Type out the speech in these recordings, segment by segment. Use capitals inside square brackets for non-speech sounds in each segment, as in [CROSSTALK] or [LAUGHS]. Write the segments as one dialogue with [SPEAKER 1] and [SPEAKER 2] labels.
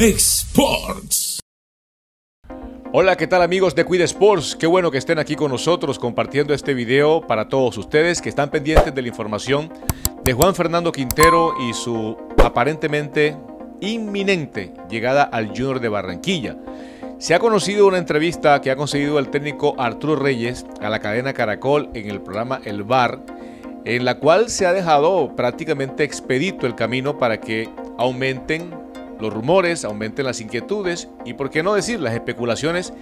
[SPEAKER 1] Sports.
[SPEAKER 2] Hola, ¿qué tal amigos de Cuida Sports? Qué bueno que estén aquí con nosotros compartiendo este video para todos ustedes que están pendientes de la información de Juan Fernando Quintero y su aparentemente inminente llegada al Junior de Barranquilla. Se ha conocido una entrevista que ha conseguido el técnico Arturo Reyes a la cadena Caracol en el programa El Bar, en la cual se ha dejado prácticamente expedito el camino para que aumenten los rumores, aumenten las inquietudes y, por qué no decir, las especulaciones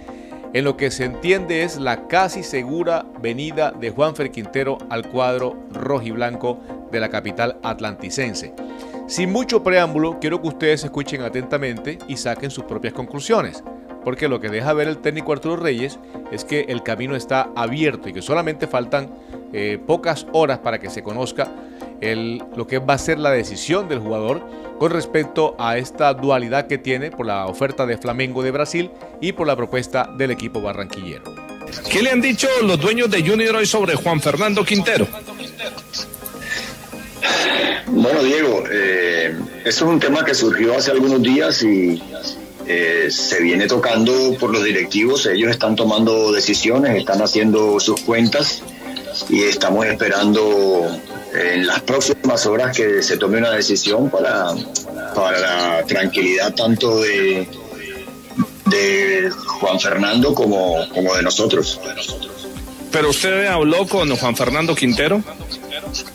[SPEAKER 2] en lo que se entiende es la casi segura venida de Juanfer Quintero al cuadro rojiblanco de la capital atlanticense. Sin mucho preámbulo, quiero que ustedes escuchen atentamente y saquen sus propias conclusiones, porque lo que deja ver el técnico Arturo Reyes es que el camino está abierto y que solamente faltan eh, pocas horas para que se conozca el, lo que va a ser la decisión del jugador con respecto a esta dualidad que tiene por la oferta de Flamengo de Brasil y por la propuesta del equipo barranquillero.
[SPEAKER 3] ¿Qué le han dicho los dueños de Junior hoy sobre Juan Fernando Quintero?
[SPEAKER 4] Bueno, Diego, eh, esto es un tema que surgió hace algunos días y eh, se viene tocando por los directivos. Ellos están tomando decisiones, están haciendo sus cuentas y estamos esperando en las próximas horas que se tome una decisión para, para la tranquilidad tanto de, de Juan Fernando como, como de nosotros.
[SPEAKER 3] ¿Pero usted habló con Juan Fernando Quintero?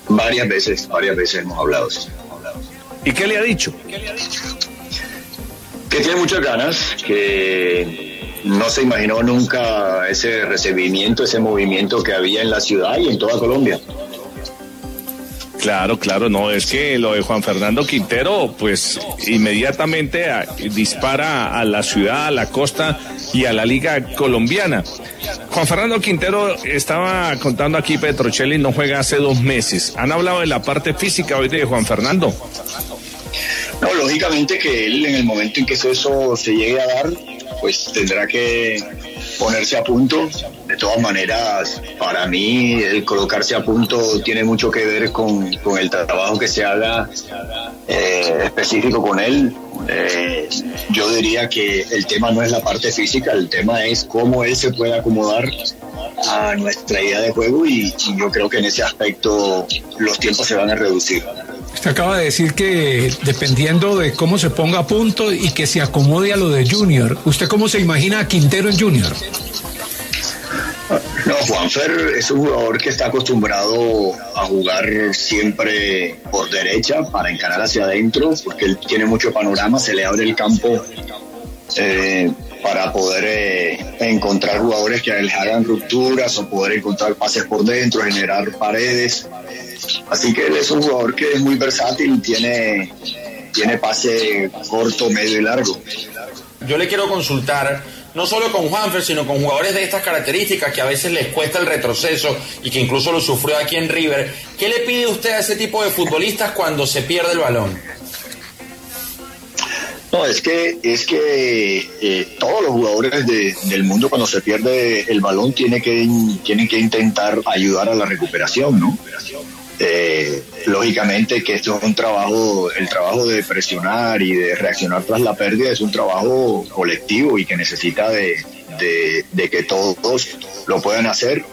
[SPEAKER 4] Varias veces, varias veces hemos hablado.
[SPEAKER 3] ¿Y qué le ha dicho?
[SPEAKER 4] Que tiene muchas ganas, que no se imaginó nunca ese recibimiento, ese movimiento que había en la ciudad y en toda Colombia.
[SPEAKER 3] Claro, claro, no, es que lo de Juan Fernando Quintero, pues inmediatamente dispara a la ciudad, a la costa y a la liga colombiana. Juan Fernando Quintero estaba contando aquí, Petrocelli no juega hace dos meses. ¿Han hablado de la parte física hoy de Juan Fernando?
[SPEAKER 4] No, lógicamente que él en el momento en que eso se llegue a dar, pues tendrá que ponerse a punto. De todas maneras, para mí el colocarse a punto tiene mucho que ver con, el trabajo que se haga eh, específico con él. Eh, yo diría que el tema no es la parte física, el tema es cómo él se puede acomodar a nuestra idea de juego y yo creo que en ese aspecto los tiempos se van a reducir.
[SPEAKER 5] Usted acaba de decir que dependiendo de cómo se ponga a punto y que se acomode a lo de Junior, ¿usted cómo se imagina a Quintero en Junior?
[SPEAKER 4] No, Juanfer es un jugador que está acostumbrado a jugar siempre por derecha para encarar hacia adentro, porque él tiene mucho panorama, se le abre el campo eh, para poder eh, encontrar jugadores que les hagan rupturas o poder encontrar pases por dentro, generar paredes. Así que él es un jugador que es muy versátil, tiene, tiene pase corto, medio y largo.
[SPEAKER 6] Yo le quiero consultar, no solo con Juanfer, sino con jugadores de estas características que a veces les cuesta el retroceso y que incluso lo sufrió aquí en River. ¿Qué le pide usted a ese tipo de futbolistas cuando se pierde el balón?
[SPEAKER 4] No, es que, es que eh, todos los jugadores del mundo cuando se pierde el balón tienen que, tienen que intentar ayudar a la recuperación, ¿no? Eh, lógicamente que esto es un trabajo, el trabajo de presionar y de reaccionar tras la pérdida es un trabajo colectivo y que necesita de, que todos lo puedan hacer.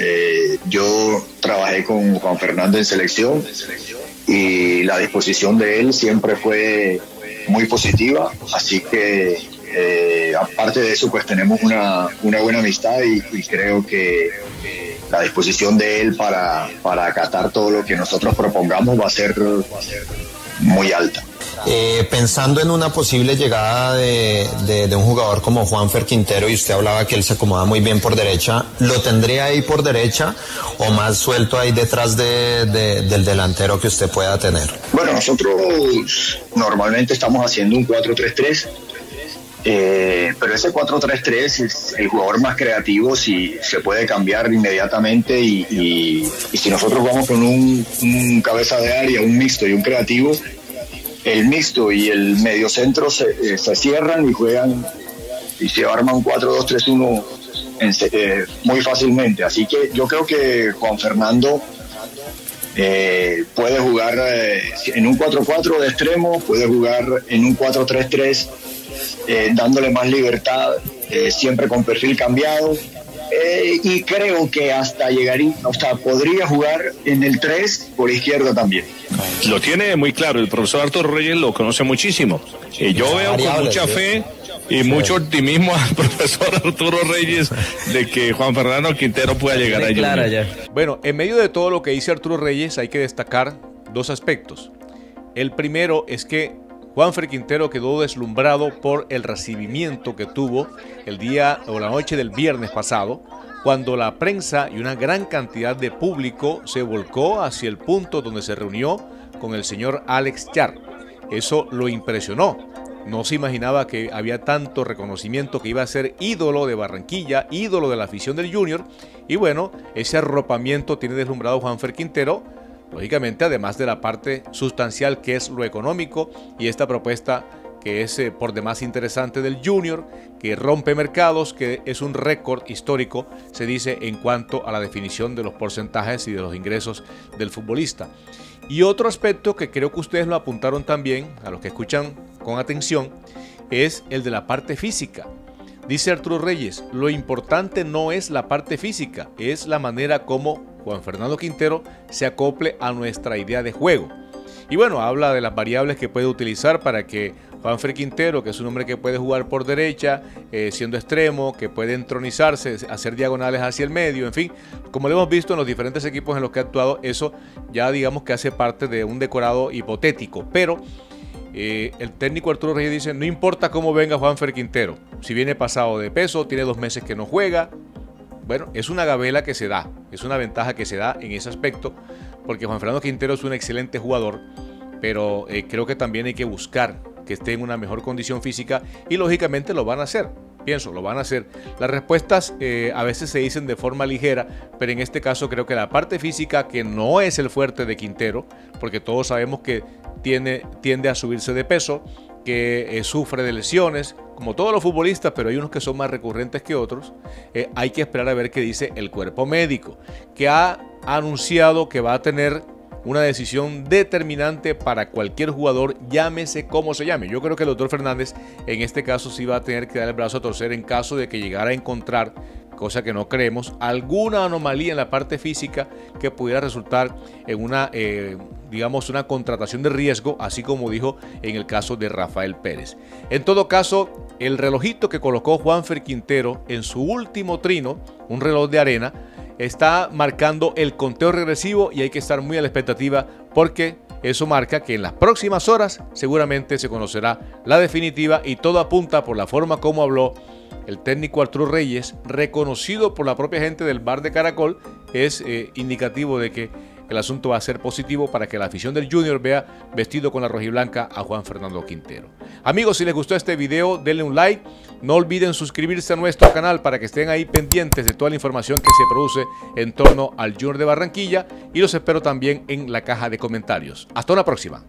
[SPEAKER 4] Eh, yo trabajé con Juan Fernando en selección y la disposición de él siempre fue muy positiva, así que eh, aparte de eso pues tenemos una, buena amistad y creo que la disposición de él para, para acatar todo lo que nosotros propongamos va a ser muy alta.
[SPEAKER 7] Eh, pensando en una posible llegada de, de, un jugador como Juanfer Quintero y usted hablaba que él se acomoda muy bien por derecha, ¿lo tendría ahí por derecha o más suelto ahí detrás de, del delantero que usted pueda tener?
[SPEAKER 4] Bueno, nosotros normalmente estamos haciendo un 4-3-3 eh, pero ese 4-3-3 es el jugador más creativo si se puede cambiar inmediatamente y, si nosotros vamos con un, cabeza de área, un mixto y un creativo, el mixto y el mediocentro se, eh, se cierran y juegan y se arma un 4-2-3-1 eh, muy fácilmente. Así que yo creo que Juan Fernando puede jugar en un 4-4 de extremo, puede jugar en un 4-3-3 eh, dándole más libertad, eh, siempre con perfil cambiado. Eh, y creo que hasta llegaría, o sea, podría jugar en el 3 por izquierda también.
[SPEAKER 3] Lo tiene muy claro, el profesor Arturo Reyes lo conoce muchísimo. Y yo veo con mucha fe y mucho optimismo al [LAUGHS] profesor Arturo Reyes de que Juan Fernando Quintero pueda llegar a Junior.
[SPEAKER 2] Bueno, en medio de todo lo que dice Arturo Reyes hay que destacar dos aspectos. El primero es que Juanfer Quintero quedó deslumbrado por el recibimiento que tuvo el día o la noche del viernes pasado, cuando la prensa y una gran cantidad de público se volcó hacia el punto donde se reunió con el señor Alex Char. Eso lo impresionó. No se imaginaba que había tanto reconocimiento que iba a ser ídolo de Barranquilla, ídolo de la afición del Junior. Y bueno, ese arropamiento tiene deslumbrado Juanfer Quintero Lógicamente, además de la parte sustancial que es lo económico y esta propuesta que es eh, por demás interesante del Junior, que rompe mercados, que es un récord histórico, se dice, en cuanto a la definición de los porcentajes y de los ingresos del futbolista. Y otro aspecto que creo que ustedes lo apuntaron también, a los que escuchan con atención, es el de la parte física. Dice Arturo Reyes, lo importante no es la parte física, es la manera como Juan Fernando Quintero se acople a nuestra idea de juego. Y bueno, habla de las variables que puede utilizar para que Juanfer Quintero, que es un hombre que puede jugar por derecha, eh, siendo extremo, que puede entronizarse, hacer diagonales hacia el medio, en fin, como lo hemos visto en los diferentes equipos en los que ha actuado, eso ya digamos que hace parte de un decorado hipotético. Pero eh, el técnico Arturo Reyes dice, no importa cómo venga Juanfer Quintero, si viene pasado de peso, tiene dos meses que no juega, bueno, es una gabela que se da, es una ventaja que se da en ese aspecto, porque Juan Fernando Quintero es un excelente jugador, pero eh, creo que también hay que buscar que esté en una mejor condición física y lógicamente lo van a hacer. Pienso, lo van a hacer. Las respuestas eh, a veces se dicen de forma ligera, pero en este caso creo que la parte física, que no es el fuerte de Quintero, porque todos sabemos que tiene, tiende a subirse de peso, que eh, sufre de lesiones, como todos los futbolistas, pero hay unos que son más recurrentes que otros, eh, hay que esperar a ver qué dice el cuerpo médico, que ha anunciado que va a tener una decisión determinante para cualquier jugador, llámese como se llame. Yo creo que el doctor Fernández en este caso sí va a tener que dar el brazo a torcer en caso de que llegara a encontrar cosa que no creemos, alguna anomalía en la parte física que pudiera resultar en una, eh, digamos, una contratación de riesgo, así como dijo en el caso de Rafael Pérez. En todo caso, el relojito que colocó Juanfer Quintero en su último trino, un reloj de arena, está marcando el conteo regresivo y hay que estar muy a la expectativa porque eso marca que en las próximas horas seguramente se conocerá la definitiva y todo apunta por la forma como habló el técnico Arturo Reyes, reconocido por la propia gente del bar de Caracol, es eh, indicativo de que el asunto va a ser positivo para que la afición del Junior vea vestido con la rojiblanca a Juan Fernando Quintero. Amigos, si les gustó este video, denle un like. No olviden suscribirse a nuestro canal para que estén ahí pendientes de toda la información que se produce en torno al Junior de Barranquilla y los espero también en la caja de comentarios. Hasta una próxima.